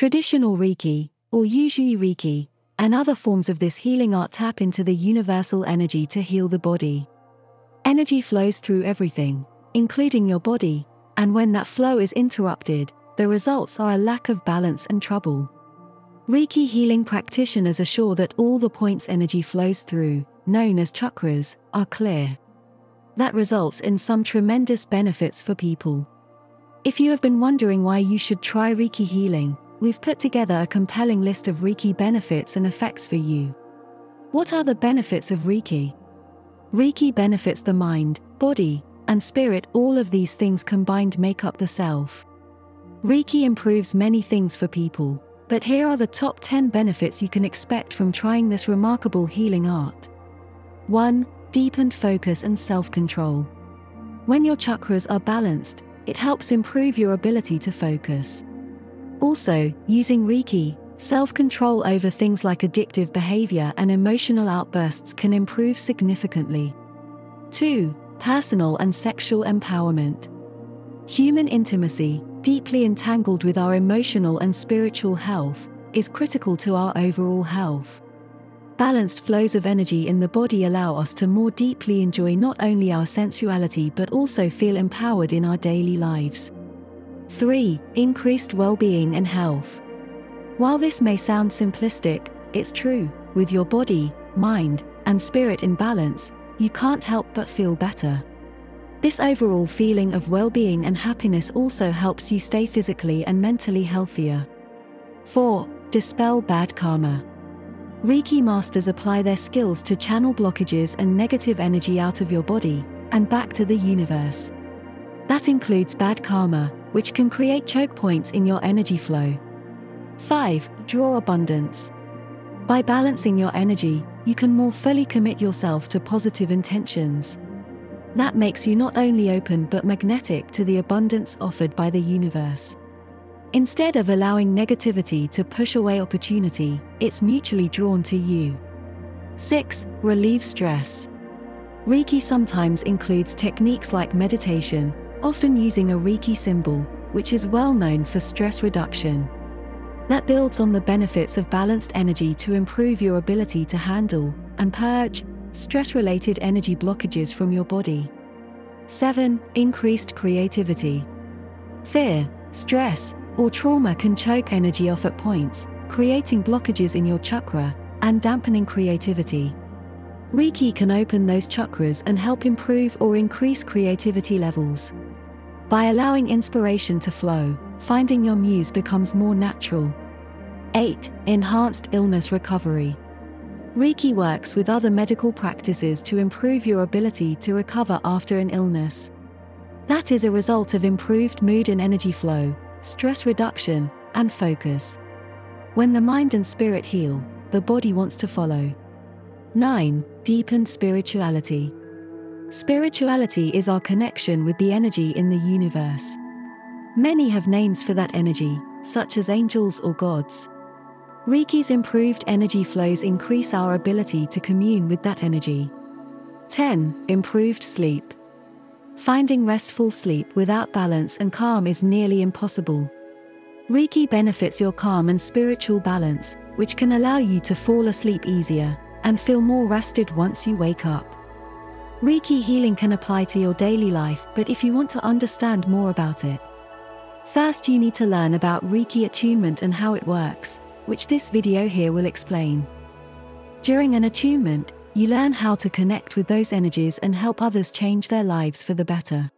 Traditional Reiki, or Usui Reiki, and other forms of this healing art tap into the universal energy to heal the body. Energy flows through everything, including your body, and when that flow is interrupted, the results are a lack of balance and trouble. Reiki healing practitioners assure that all the points energy flows through, known as chakras, are clear. That results in some tremendous benefits for people. If you have been wondering why you should try Reiki healing, we've put together a compelling list of Reiki benefits and effects for you. What are the benefits of Reiki? Reiki benefits the mind, body, and spirit, all of these things combined make up the self. Reiki improves many things for people, but here are the top 10 benefits you can expect from trying this remarkable healing art. 1. Deepened focus and self control. When your chakras are balanced, it helps improve your ability to focus. Also, using Reiki, self control over things like addictive behavior and emotional outbursts can improve significantly. 2. Personal and sexual empowerment. Human intimacy, deeply entangled with our emotional and spiritual health, is critical to our overall health. Balanced flows of energy in the body allow us to more deeply enjoy not only our sensuality but also feel empowered in our daily lives. 3. Increased well being and health. While this may sound simplistic, it's true, with your body, mind, and spirit in balance, you can't help but feel better. This overall feeling of well being and happiness also helps you stay physically and mentally healthier. 4. Dispel bad karma. Reiki masters apply their skills to channel blockages and negative energy out of your body and back to the universe. That includes bad karma, which can create choke points in your energy flow. 5. Draw abundance. By balancing your energy, you can more fully commit yourself to positive intentions. That makes you not only open but magnetic to the abundance offered by the universe. Instead of allowing negativity to push away opportunity, it's mutually drawn to you. 6. Relieve stress. Reiki sometimes includes techniques like meditation, often using a Reiki symbol, which is well known for stress reduction. That builds on the benefits of balanced energy to improve your ability to handle and purge stress related energy blockages from your body. 7. Increased creativity. Fear, stress, or trauma can choke energy off at points, creating blockages in your chakra and dampening creativity. Reiki can open those chakras and help improve or increase creativity levels. By allowing inspiration to flow, finding your muse becomes more natural. 8. Enhanced illness recovery. Reiki works with other medical practices to improve your ability to recover after an illness. That is a result of improved mood and energy flow, stress reduction, and focus. When the mind and spirit heal, the body wants to follow. 9. Deepened spirituality. Spirituality is our connection with the energy in the universe. Many have names for that energy, such as angels or gods. Reiki's improved energy flows increase our ability to commune with that energy. 10. Improved sleep. Finding restful sleep without balance and calm is nearly impossible. Reiki benefits your calm and spiritual balance, which can allow you to fall asleep easier and feel more rested once you wake up. Reiki healing can apply to your daily life, but if you want to understand more about it, first you need to learn about Reiki attunement and how it works which this video here will explain. During an attunement, you learn how to connect with those energies and help others change their lives for the better.